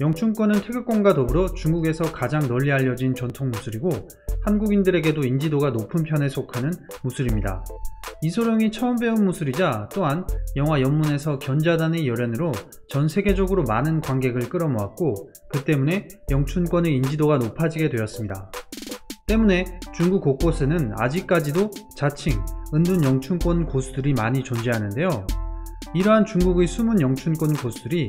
영춘권은 태극권과 더불어 중국에서 가장 널리 알려진 전통 무술이고 한국인들에게도 인지도가 높은 편에 속하는 무술입니다. 이소룡이 처음 배운 무술이자 또한 영화 연문에서 견자단의 열연으로 전 세계적으로 많은 관객을 끌어모았고 그 때문에 영춘권의 인지도가 높아지게 되었습니다. 때문에 중국 곳곳에는 아직까지도 자칭 은둔 영춘권 고수들이 많이 존재하는데요. 이러한 중국의 숨은 영춘권 고수들이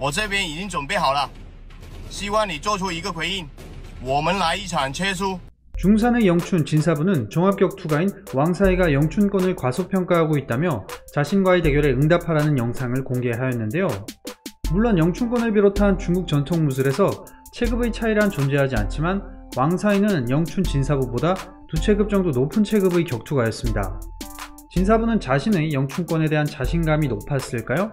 我这边已经准备好了，希望你做出一个回应。我们来一场切磋。 중산의 영춘 진사부는 종합격투가인 왕사이가 영춘권을 과소평가하고 있다며 자신과의 대결에 응답하라는 영상을 공개하였는데요. 물론 영춘권을 비롯한 중국 전통 무술에서 체급의 차이란 존재하지 않지만 왕사이는 영춘 진사부보다 두 체급 정도 높은 체급의 격투가였습니다. 진사부는 자신의 영춘권에 대한 자신감이 높았을까요?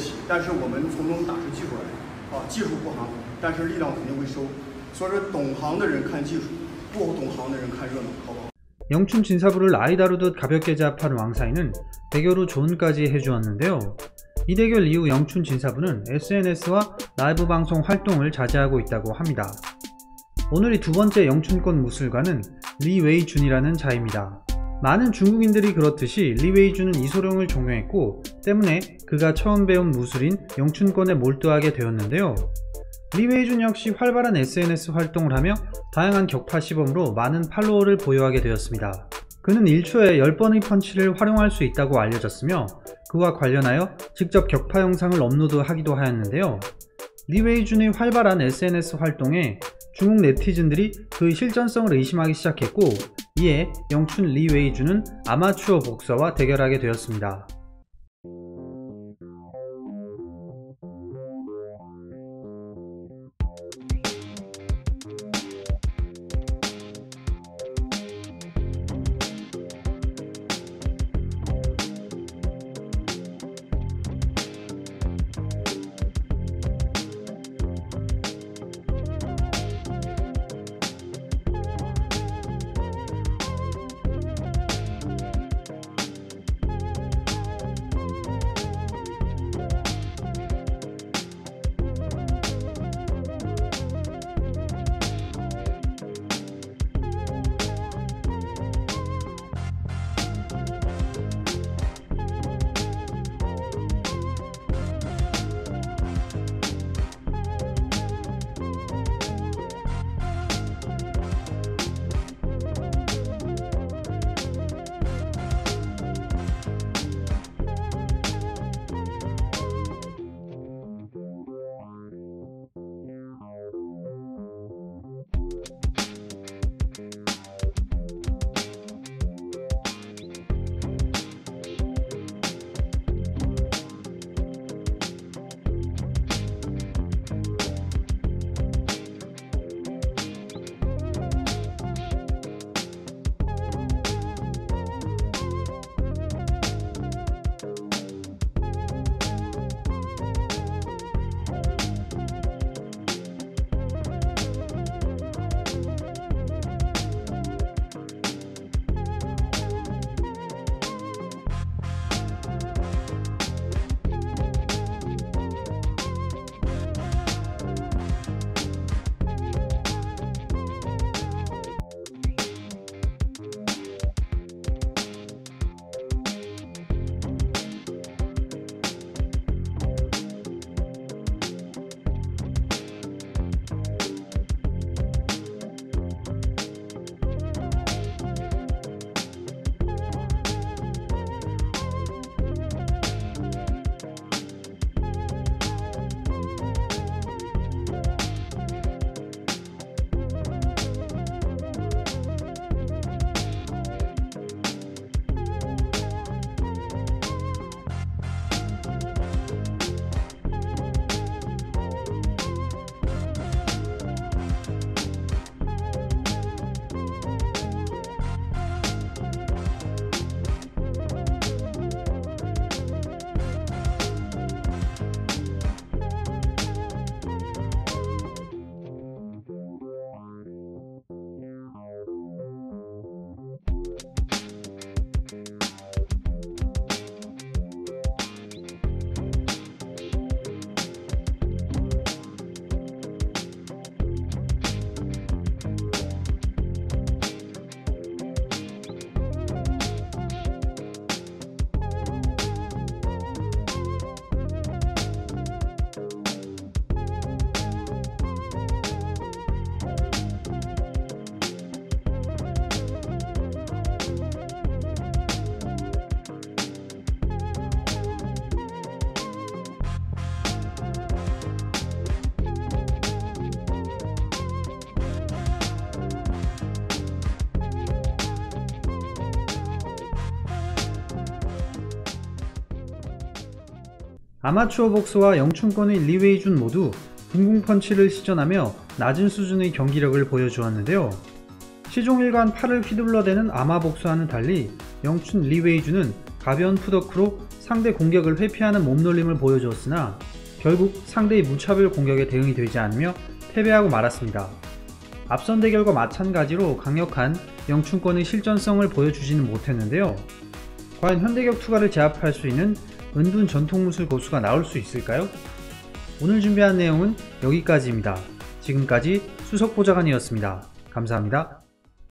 学习，但是我们从中打出技术来，啊，技术不行，但是力量肯定会收。所以说，懂行的人看技术，不懂行的人看热闹，好不好？ 영춘 진사부를 아이 다루듯 가볍게 제압한 왕사이는 대결 후 조언까지 해주었는데요. 이 대결 이후 영춘 진사부는 SNS와 라이브 방송 활동을 자제하고 있다고 합니다. 오늘이 두 번째 영춘권 무술가는 리웨이준이라는 자입니다. 많은 중국인들이 그렇듯이 리웨이준은 이소룡을 종용했고 때문에 그가 처음 배운 무술인 영춘권에 몰두하게 되었는데요. 리웨이준 역시 활발한 SNS 활동을 하며 다양한 격파 시범으로 많은 팔로워를 보유하게 되었습니다. 그는 1초에 10번의 펀치를 활용할 수 있다고 알려졌으며 그와 관련하여 직접 격파 영상을 업로드하기도 하였는데요. 리웨이준의 활발한 SNS 활동에 중국 네티즌들이 그 실전성을 의심하기 시작했고 이에 영춘 리웨이준은 아마추어 복서와 대결하게 되었습니다. 아마추어 복서와 영춘권의 리웨이준 모두 붕붕 펀치를 시전하며 낮은 수준의 경기력을 보여주었는데요. 시종일관 팔을 휘둘러대는 아마 복서와는 달리 영춘 리웨이준은 가벼운 푸더크로 상대 공격을 회피하는 몸놀림을 보여주었으나 결국 상대의 무차별 공격에 대응이 되지 않으며 패배하고 말았습니다. 앞선 대결과 마찬가지로 강력한 영춘권의 실전성을 보여주지는 못했는데요. 과연 현대격 투가를 제압할 수 있는 은둔 전통무술 고수가 나올 수 있을까요? 오늘 준비한 내용은 여기까지입니다. 지금까지 수석보좌관이었습니다. 감사합니다.